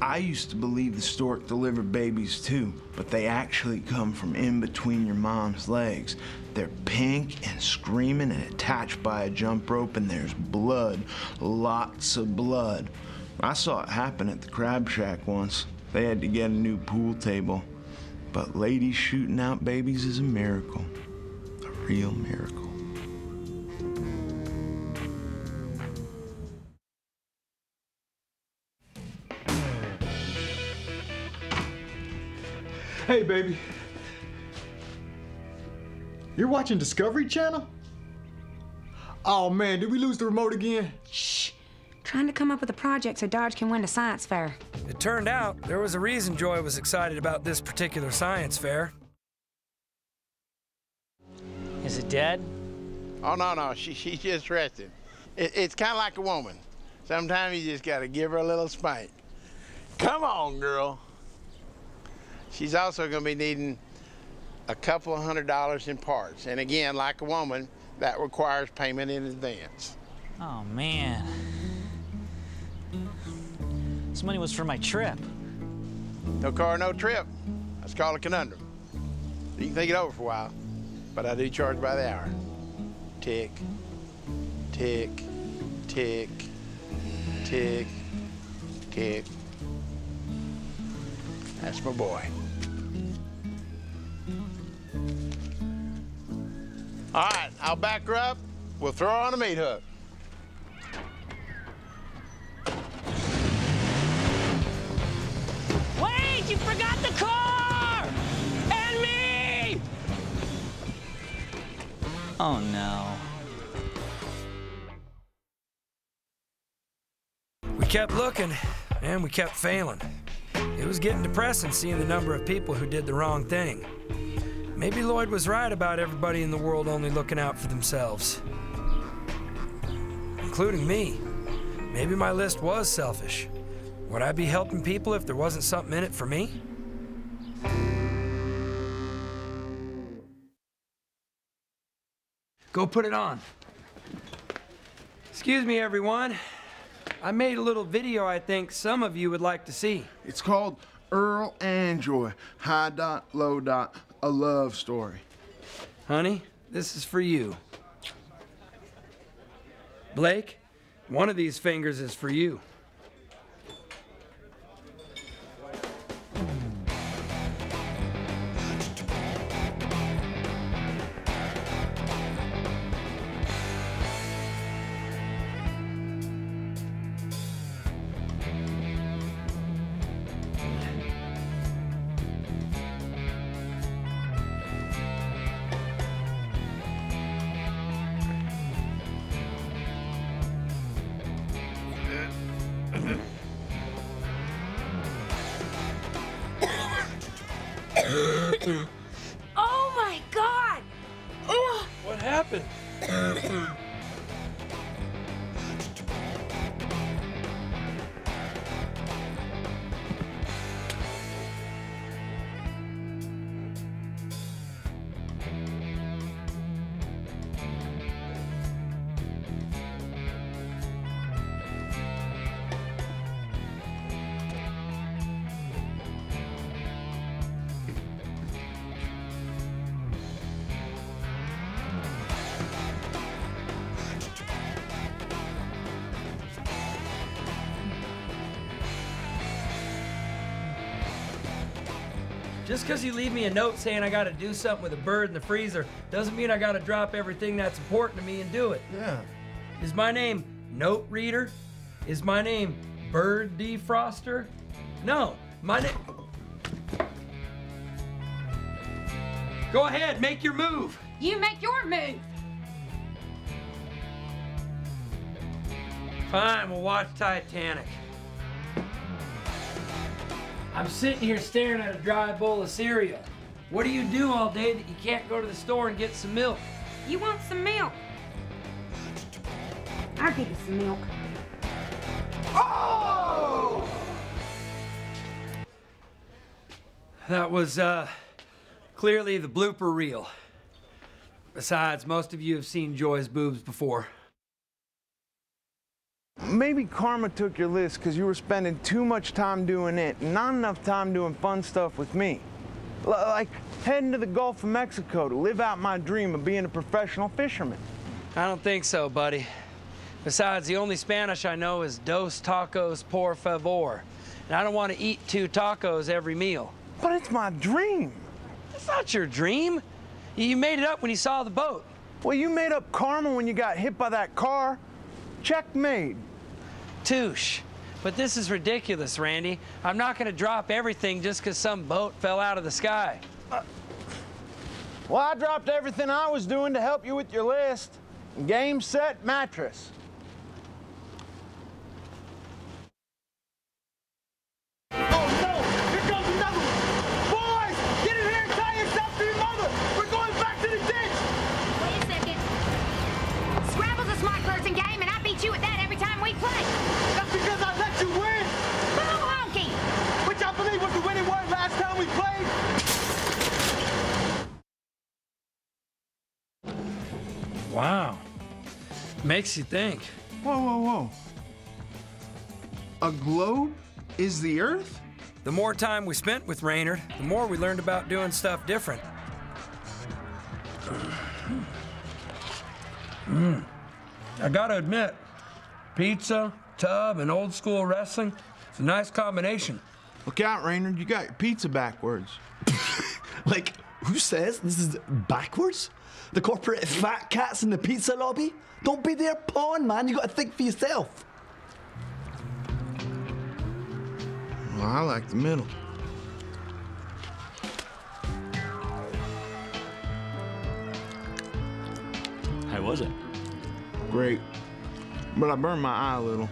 I used to believe the stork delivered babies too, but they actually come from in between your mom's legs. They're pink and screaming and attached by a jump rope, and there's blood, lots of blood. I saw it happen at the crab shack once. They had to get a new pool table. But ladies shooting out babies is a miracle, a real miracle. Hey, baby. You're watching Discovery Channel? Oh man, did we lose the remote again? Shh. Trying to come up with a project so Dodge can win a science fair. It turned out there was a reason Joy was excited about this particular science fair. Is it dead? Oh, no, no, she, she's just resting. It, it's kind of like a woman. Sometimes you just got to give her a little spank. Come on, girl. She's also going to be needing a couple of hundred dollars in parts. And again, like a woman, that requires payment in advance. Oh, man. This money was for my trip. No car, no trip. That's called a conundrum. You can think it over for a while, but I do charge by the hour. Tick, tick, tick, tick, tick. That's my boy. All right, I'll back her up. We'll throw her on a meat hook. Wait, you forgot the car! And me! Oh no. We kept looking, and we kept failing. It was getting depressing seeing the number of people who did the wrong thing. Maybe Lloyd was right about everybody in the world only looking out for themselves. Including me. Maybe my list was selfish. Would I be helping people if there wasn't something in it for me? Go put it on. Excuse me, everyone. I made a little video I think some of you would like to see. It's called Earl and Joy, High Dot, Low Dot, a love story. Honey, this is for you. Blake, one of these fingers is for you. Oh my god! Ugh. What happened? Just because you leave me a note saying I got to do something with a bird in the freezer doesn't mean I got to drop everything that's important to me and do it. Yeah. Is my name Note Reader? Is my name Bird Defroster? No, my name. Go ahead, make your move. You make your move! Fine, we'll watch Titanic. I'm sitting here staring at a dry bowl of cereal. What do you do all day that you can't go to the store and get some milk? You want some milk? I'll give you some milk. Oh! That was, uh, clearly the blooper reel. Besides, most of you have seen Joy's boobs before. Maybe karma took your list because you were spending too much time doing it, not enough time doing fun stuff with me. L- like heading to the Gulf of Mexico to live out my dream of being a professional fisherman. I don't think so, buddy. Besides, the only Spanish I know is dos tacos por favor. And I don't want to eat two tacos every meal. But it's my dream. It's not your dream. You made it up when you saw the boat. Well, you made up karma when you got hit by that car. Checkmate. Touche. But this is ridiculous, Randy. I'm not going to drop everything just because some boat fell out of the sky. Well, I dropped everything I was doing to help you with your list. Game, set, mattress. Makes you think. Whoa, whoa, whoa. A globe is the Earth? The more time we spent with Raynard, the more we learned about doing stuff different. Mm. I gotta admit, pizza, tub, and old school wrestling, it's a nice combination. Look out, Raynard. You got your pizza backwards. Like, who says this is backwards? The corporate fat cats in the pizza lobby? Don't be their pawn, man. You gotta think for yourself. Well, I like the middle. How was it? Great. But I burned my eye a little.